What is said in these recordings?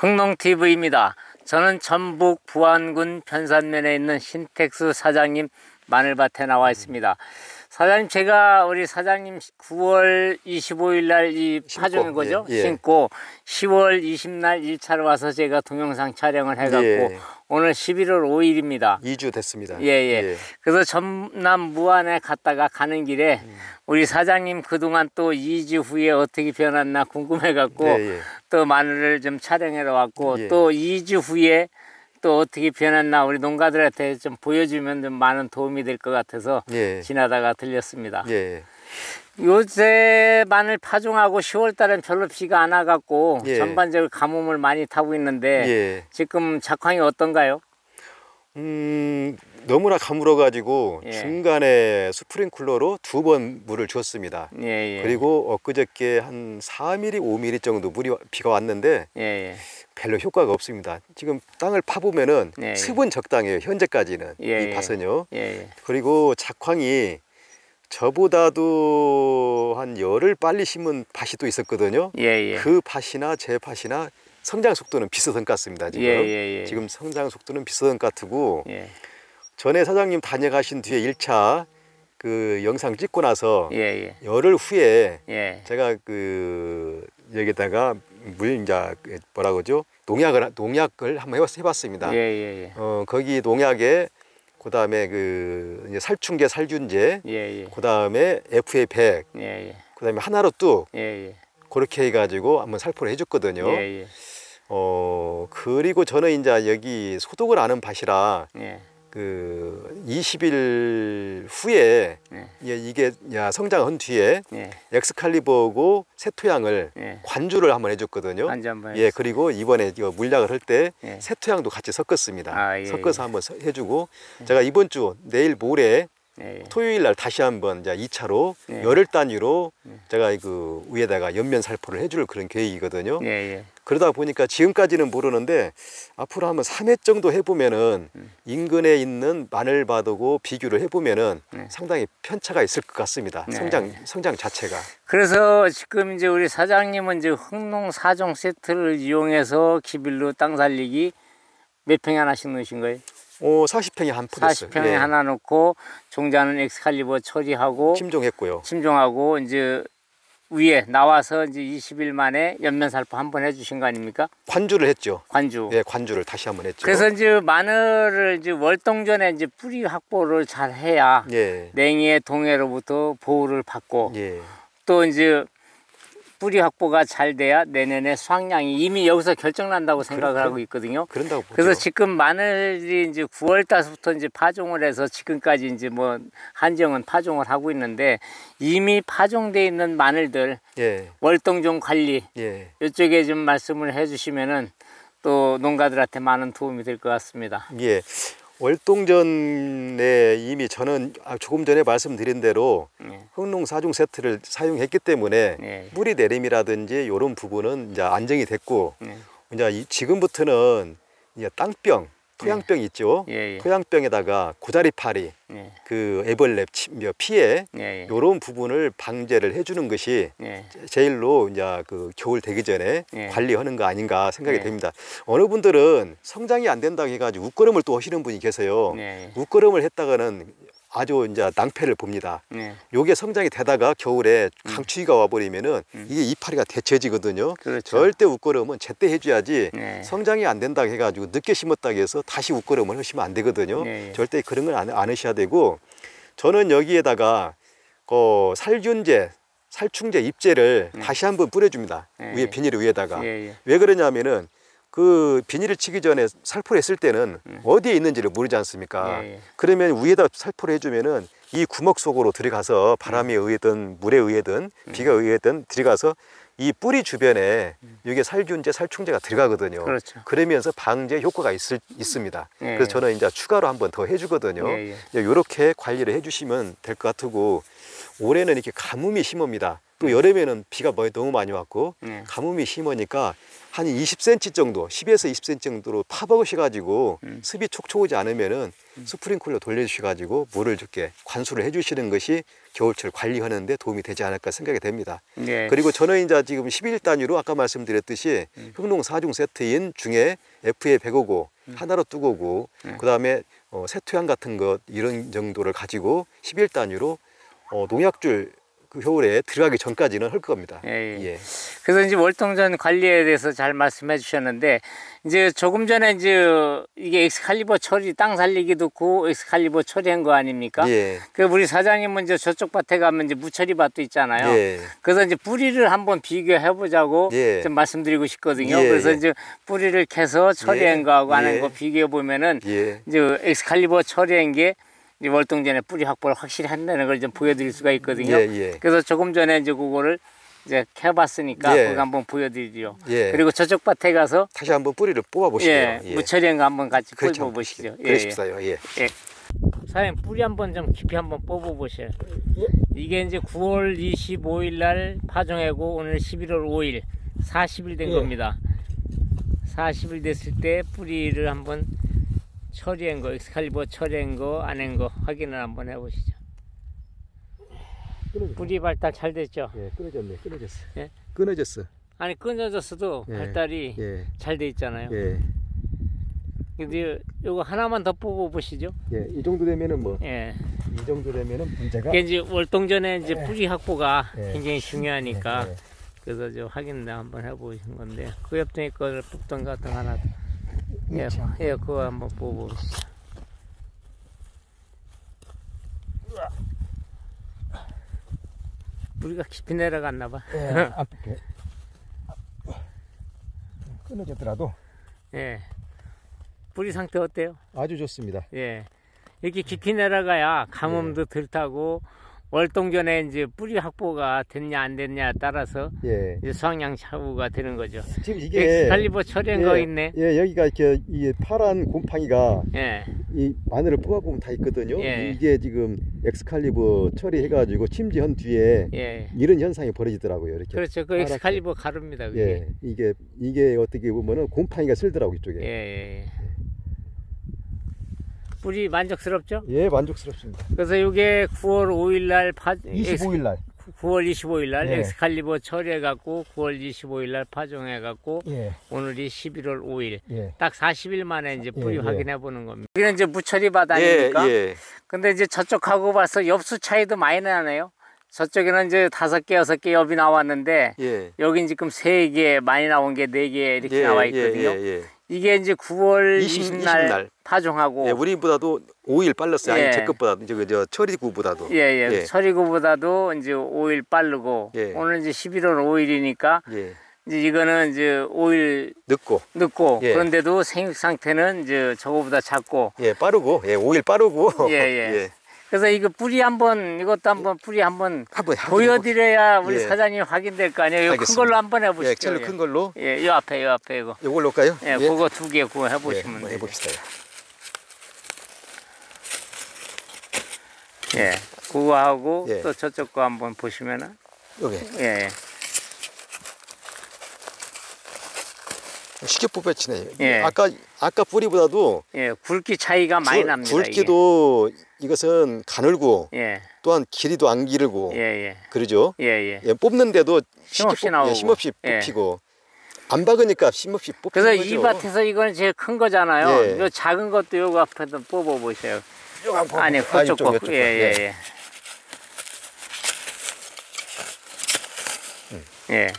흥농TV입니다. 저는 전북 부안군 변산면에 있는 신텍스 사장님 마늘밭에 나와 있습니다. 사장님 제가 우리 사장님 9월 25일 날이 심고, 파종인 거죠? 예, 예. 심고 10월 20날 1차로 와서 제가 동영상 촬영을 해갖고 예. 오늘 11월 5일입니다. 2주 됐습니다. 예, 예. 그래서 전남 무안에 갔다가 가는 길에 음. 우리 사장님 그동안 또 2주 후에 어떻게 변했나 궁금해갖고 예, 예. 또 마늘을 좀 촬영하러 왔고 예. 또 2주 후에 또 어떻게 변했나 우리 농가들한테 좀 보여주면 좀 많은 도움이 될 것 같아서 예. 지나다가 들렸습니다. 예. 요새 마늘 파종하고 10월 달엔 별로 비가 안 와갖고 예. 전반적으로 가뭄을 많이 타고 있는데 예. 지금 작황이 어떤가요? 음, 너무나 가물어 가지고 예. 중간에 스프링클러로 두 번 물을 주었습니다. 예, 예. 그리고 엊그저께 한 4mm, 5mm 정도 물이 와- 비가 왔는데 예, 예. 별로 효과가 없습니다. 지금 땅을 파보면은 예, 예. 습은 적당해요. 현재까지는 예, 이 예. 밭은요. 예, 예. 그리고 작황이 저보다도 한 열흘 빨리 심은 밭이 또 있었거든요. 예, 예. 그 밭이나 제 밭이나 성장 속도는 비슷한 것 같습니다. 지금 예, 예, 예. 지금 성장 속도는 비슷한 것 같고 예, 전에 사장님 다녀가신 뒤에 1차 그 영상 찍고 나서 예, 예. 열흘 후에 예. 제가 그 여기다가 물 이제 그 뭐라 그러죠 농약을 농약을 한번 해봤- 해봤습니다. 예, 예, 예. 어 거기 농약에 그다음에 그 이제 살충제 살균제. 그다음에 FA 100 예, 예. 그다음에 하나로 뚝 예, 예. 그렇게 해가지고 한번 살포를 해줬거든요. 어 그리고 저는 이제 여기 소독을 아는 밭이라 예. 그 20일 후에 예. 예, 이게 야 성장한 뒤에 예. 엑스칼리버하고 세토양을 예. 관주를 한번 해줬거든요. 관주 한번 예 그리고 이번에 이거 물약을 할때 예. 세토양도 같이 섞었습니다. 아, 예, 섞어서 한번 서- 해주고 제가 이번 주 내일 모레 예, 예. 토요일 날 다시 한번 이제 2차로 예. 열흘 단위로 제가 그 위에다가 연면 살포를 해줄 그런 계획이거든요. 예, 예. 그러다 보니까 지금까지는 모르는데 앞으로 한번 3회 정도 해보면은 음. 인근에 있는 마늘 바둑고 비교를 해보면은 네. 상당히 편차가 있을 것 같습니다. 네. 성장 성장 자체가. 그래서 지금 이제 우리 사장님은 이제 흥농 사종 세트를 이용해서 기빌로 땅 살리기 몇 평에 하나씩 넣으신 거예요? 오 40평에 한 포였어요. 40평에 하나 넣고 종자는 엑스칼리버 처리하고 침종했고요. 침종하고 이제 위에 나와서 이제 20일 만에 엽면 살포 한 번 해주신 거 아닙니까? 관주를 했죠. 관주. 예, 관주를 다시 한 번 했죠. 그래서 이제 마늘을 이제 월동 전에 이제 뿌리 확보를 잘 해야 예, 냉해 동해로부터 보호를 받고 예, 또 이제 뿌리 확보가 잘 돼야 내년에 수확량이 이미 여기서 결정난다고 생각을 그렇죠. 하고 있거든요. 그런다고 보죠. 그래서 지금 마늘이 이제 9월 달부터 이제 파종을 해서 지금까지 이제 뭐 한정은 파종을 하고 있는데 이미 파종돼 있는 마늘들 예, 월동종 관리 예, 이쪽에 좀 말씀을 해주시면은 또 농가들한테 많은 도움이 될 것 같습니다. 예. 월동전에 이미 저는 아, 조금 전에 말씀드린 대로 예. 흥농 사중 세트를 사용했기 때문에 예. 뿌리 내림이라든지 이런 부분은 이제 안정이 됐고 예. 이제 이- 지금부터는 이제 땅병, 토양병 있죠. 예, 예. 토양병에다가 고자리파리, 예. 그 애벌레 치- 뭐 피해 예. 예. 이런 부분을 방제를 해주는 것이 예. 제일로 이제 그 겨울 되기 전에 예. 관리하는 거 아닌가 생각이 예. 됩니다. 어느 분들은 성장이 안 된다고 해가지고 웃거름을 또 하시는 분이 계세요. 예. 웃거름을 했다가는 아주 이제 낭패를 봅니다. 예. 요게 성장이 되다가 겨울에 강추위가 와버리면은 이게 이파리가 대체지거든요. 음. 그렇죠. 절대 웃거름은 제때 해줘야지 네. 성장이 안 된다고 해가지고 늦게 심었다고 해서 다시 웃거름을 하시면 안 되거든요. 네. 절대 그런 건 안, 안 하셔야 되고 저는 여기에다가 그 살균제, 살충제 입제를 다시 한번 뿌려줍니다. 네. 위에 비닐 위에다가 예, 예. 왜 그러냐면은 그 비닐을 치기 전에 살포를 했을 때는 어디에 있는지를 모르지 않습니까? 음. 예, 예. 그러면 위에다 살포를 해주면은 이 구멍 속으로 들어가서 바람에 음. 의해든 물에 의해든 비가 의해든 들어가서 이 뿌리 주변에 이게 살균제, 살충제가 들어가거든요. 음. 그렇죠. 그러면서 방제 효과가 있을, 있습니다. 예, 그래서 예. 저는 이제 추가로 한 번 더 해주거든요. 예, 이렇게 관리를 해주시면 될 것 같고 올해는 이렇게 가뭄이 심합니다. 또 여름에는 비가 뭐- 너무 많이 왔고 예. 가뭄이 심하니까 한 20cm 정도, 10에서 20cm 정도로 파박으셔가지고 음. 습이 촉촉하지 않으면은 스프링클러 돌려주셔가지고 물을 이렇게 관수를 해주시는 것이 겨울철 관리하는 데 도움이 되지 않을까 생각이 됩니다. 네. 그리고 저는 이제 지금 11 단위로 아까 말씀드렸듯이 음. 흑농 사중 세트인 중에 FA 105고 음. 하나로 뚜고고 그다음에 어, 세토양 같은 것 이런 정도를 가지고 11 단위로 어, 농약줄 그 겨울에 들어가기 전까지는 할 겁니다. 예, 예. 예. 그래서 이제 월동전 관리에 대해서 잘 말씀해 주셨는데 이제 조금 전에 이제 이게 엑스칼리버 처리 땅 살리기 넣고 엑스칼리버 처리한 거 아닙니까? 예. 그 우리 사장님은 이제 저쪽 밭에 가면 이제 무처리 밭도 있잖아요. 예. 그래서 이제 뿌리를 한번 비교해 보자고 예. 좀 말씀드리고 싶거든요. 예, 그래서 예. 이제 뿌리를 캐서 처리한 예, 거하고 예. 거 비교해 보면은 예. 이제 엑스칼리버 처리한 게 월동전에 뿌리 확보를 확실히 한다는 걸 좀 보여드릴 수가 있거든요. 예, 예. 그래서 조금 전에 이제 그거를 이제 캐봤으니까 예. 그거 한번 보여드리죠. 예. 그리고 저쪽 밭에 가서 다시 한번 뿌리를 뽑아 보시죠. 예, 무처리한 거 한번 같이 그렇죠. 뽑아보시죠. 예, 예. 그러십사요. 예. 예. 사장님 뿌리 한번 좀 깊이 한번 뽑아보세요. 이게 이제 9월 25일 날 파종하고 오늘 11월 5일 40일 된 예. 겁니다. 40일 됐을 때 뿌리를 한번 처리한 거, 엑스칼리버 처리한 거, 안 한 거 확인을 한번 해보시죠. 끊어졌어. 뿌리 발달 잘 됐죠? 예, 끊어졌네. 끊어졌어. 예? 끊어졌어. 아니 끊어졌어도 예. 발달이 예. 잘 돼 있잖아요. 예. 근데 이거 하나만 더 뽑아 보시죠. 예. 이 정도 되면은 뭐, 예. 이 정도 되면은 문제가. 이게 이제 월동전에 이제 뿌리 확보가 예. 굉장히 중요하니까 예, 예. 그래서 저 확인을 한번 해보신 건데 그 옆에 거를 뽑던 것 같은 거 하나 예, 그렇죠. 예 그거 한번 뽑아보시죠 뿌리가 깊이 내려갔나 봐 예. 앞에. 끊어졌더라도 예. 뿌리 상태 어때요? 아주 좋습니다. 예. 이렇게 깊이 내려가야 가뭄도 덜 타고 월동전에 이제 뿌리 확보가 됐냐 안 됐냐에 따라서 예. 이제 수확량 좌우가 되는 거죠. 지금 이게. 엑스칼리버 처리한 예, 거 있네. 예, 여기가 이렇게 이 파란 곰팡이가 예. 이 마늘을 뽑아보면 다 있거든요. 예. 이게 지금 엑스칼리버 처리해가지고 침지한 뒤에 예. 이런 현상이 벌어지더라고요. 이렇게. 그렇죠. 그. 엑스칼리버 가루입니다. 그게. 예, 이게 이게 어떻게 보면은 곰팡이가 슬더라고 이쪽에. 예. 뿌리 만족스럽죠? 예, 만족스럽습니다. 그래서 이게 9월 5일 날 파, 25일 날. 9월 25일 날 예. 엑스칼리버 처리해 갖고 9월 25일 날 파종해 갖고 예, 오늘이 11월 5일. 예. 딱 40일 만에 이제 뿌리 예, 예. 확인해 보는 겁니다. 여기는 이제 무처리 바다 예? 예. 근데 이제 저쪽하고 봐서 엽수 차이도 많이 나네요. 저쪽에는 이제 다섯 개, 여섯 개 엽이 나왔는데 예. 여긴 지금 세 개, 많이 나온 게 네 개 이렇게 예, 나와 예, 있거든요. 이게 이제 9월 20 20일 날, 20 날. 파종하고 예, 우리보다도 5일 빨랐어요. 예. 아니 제 것보다 저저 처리구보다도. 예, 예. 예. 처리구보다도 이제 5일 빠르고 예. 오늘 이제 11월 5일이니까 예. 이제 이거는 이제 5일 늦고 늦고 예. 그런데도 생육 상태는 이제 저거보다 작고 예 빠르고 예 5일 빠르고 예, 예. 그래서 이거 뿌리 한번 이것도 한번 뿌리 한번 한번 보여드려야 우리 예. 사장님 확인될 거 아니에요. 이거 큰. 걸로 한번 예, 해보시죠. 제일 큰 걸로 예, 이 앞에 이 앞에 이거. 이걸로 할까요? 예, 그거 두 개 그거 예, 해보시면 돼요. 해봅시다. 예, 그거 하고 예. 또 저쪽 거 한번 보시면은 여기 예, 쉽게 뽑혀치네. 예. 아까 아까 뿌리보다도 예, 굵기 차이가 많이 굵- 납니다. 굵기도 이것은 가늘고 이게. 예, 또한 길이도 안 기르고 예, 예, 그러죠. 예, 예. 예, 뽑는데도 힘없이 뽑- 나오고. 예, 힘없이 예. 뽑히고 안 박으니까 힘없이 뽑히는 그래서 거죠. 이 밭에서 이거는 제일 큰 거잖아요. 예. 요 작은 것도 요거 앞에서 뽑아 보세요. 아니, 그쪽 거. 예, 예, 예. 음. 예.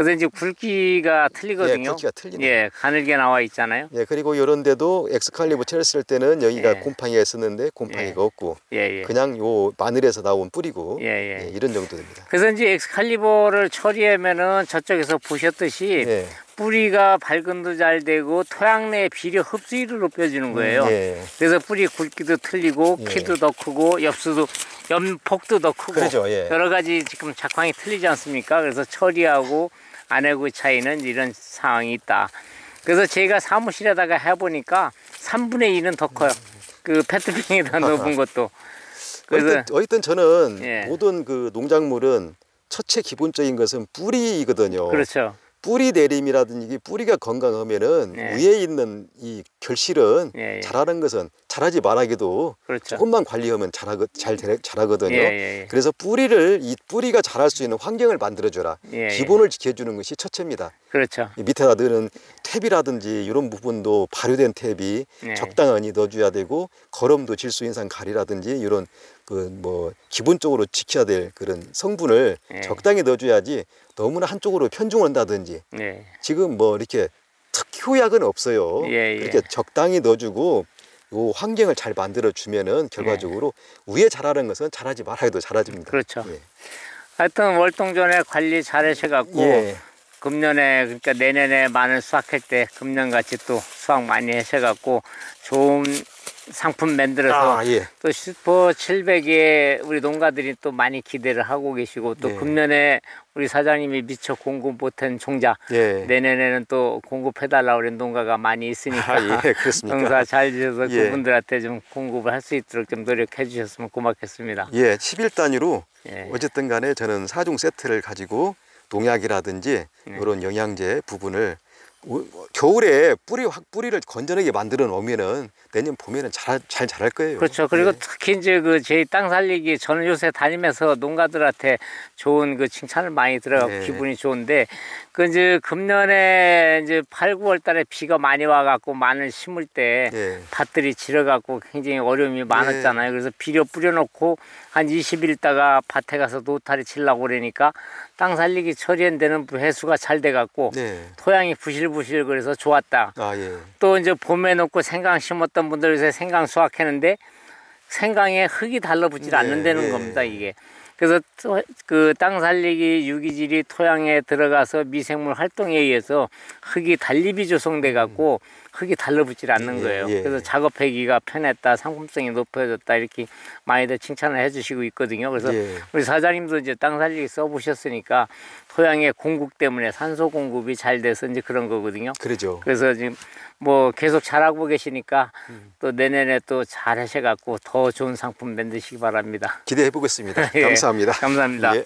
그래서 이제 굵기가 틀리거든요. 예, 굵기가 틀리네. 예, 가늘게 나와 있잖아요. 예, 그리고 이런 데도 엑스칼리버 채를 때는 여기가 예. 곰팡이가 있었는데 곰팡이가 예. 없고 예, 예. 그냥 요 마늘에서 나온 뿌리고 예, 이런 정도 됩니다. 그래서 이제 엑스칼리버를 처리하면은 저쪽에서 보셨듯이 예. 뿌리가 발근도 잘 되고 토양 내 비료 흡수율을 높여주는 거예요. 예. 그래서 뿌리 굵기도 틀리고 예. 키도 더 크고 엽수도 연폭도 더 크고 그러죠, 예. 여러 가지 지금 작황이 틀리지 않습니까? 그래서 처리하고 안 해고 차이는 이런 상황이 있다. 그래서 제가 사무실에다가 해보니까 3분의 1은 더 커요. 그 페트병에다 넣은 것도. 그래서 어쨌든, 어쨌든 저는 예. 모든 그 농작물은 첫째 기본적인 것은 뿌리이거든요. 그렇죠. 뿌리 내림이라든지 뿌리가 건강하면은 네. 위에 있는 이 결실은 예, 예. 자라는 것은 자라지 말하기도 그렇죠. 조금만 관리하면 자라거, 잘 되- 자라거든요. 예, 예, 예. 그래서 뿌리를 이 뿌리가 자랄 수 있는 환경을 만들어줘라. 예, 예. 기본을 지켜주는 것이 첫째입니다. 그렇죠. 이 밑에다 넣는 탭이라든지 이런 부분도 발효된 탭이 예. 적당히 넣어줘야 되고 거름도 질소 인상 가리라든지 이런 그 뭐 기본적으로 지켜야 될 그런 성분을 예. 적당히 넣어줘야지 너무나 한쪽으로 편중을 한다든지 네. 지금 뭐 이렇게 특 효약은 없어요. 예, 예. 이렇게 적당히 넣어주고 요 환경을 잘 만들어 주면은 결과적으로 위에 자라는 것은 자라지 말아도 자라집니다. 예. 그렇죠. 예. 하여튼 월동전에 관리 잘 하셔갖고 예. 금년에 그러니까 내년에 마늘 수확할 때 금년같이 또 수확 많이 하셔갖고 좋은 상품 만들어서 아, 예. 또 슈퍼 700에 우리 농가들이 또 많이 기대를 하고 계시고 또 예. 금년에 우리 사장님이 미처 공급 못한 종자 예. 내년에는 또 공급해달라고 그런 농가가 많이 있으니까 아, 예? 농사 잘 지어서 예. 그분들한테 좀 공급을 할 수 있도록 좀 노력해 주셨으면 고맙겠습니다. 예, 10일 단위로 예. 어쨌든 간에 저는 사중 세트를 가지고 농약이라든지 네. 이런 영양제 부분을 우- 겨울에 뿌리 확 뿌리를 건전하게 만들어 놓으면은 내년 봄에는 잘, 잘 자랄 거예요. 그렇죠. 그리고 예. 특히 이제 그 제 땅 살리기 저는 요새 다니면서 농가들한테 좋은 그 칭찬을 많이 들어가고 네. 기분이 좋은데 그 이제 금년에 이제 8, 9월 달에 비가 많이 와갖고 마늘 심을 때 예. 밭들이 질어갖고 굉장히 어려움이 많았잖아요. 그래서 비료 뿌려놓고 한 20일 있다가 밭에 가서 노타리 치려고 그러니까 땅 살리기 처리한 데는 해수가 잘 돼갖고 네. 토양이 부실 부실 그래서 좋았다. 아, 예. 또 이제 봄에 놓고 생강 심었던 분들 요새 생강 수확했는데 생강에 흙이 달라붙질 네, 않는다는 네. 겁니다 이게 그래서 그 땅 살리기 유기질이 토양에 들어가서 미생물 활동에 의해서 흙이 단립이 조성돼 갖고 흙이 달라붙질 않는 예, 거예요 예. 그래서 작업하기가 편했다 상품성이 높아졌다 이렇게 많이들 칭찬을 해주시고 있거든요 그래서 예. 우리 사장님도 이제 땅 살리기 써보셨으니까 토양의 공급 때문에 산소 공급이 잘 돼서 이제 그런 거거든요 그러죠. 그래서 지금 뭐 계속 잘하고 계시니까 음. 또 내년에 또 잘 하셔갖고 더 좋은 상품 만드시기 바랍니다. 기대해 보겠습니다. 예. 감사합니다. 감사합니다. 예.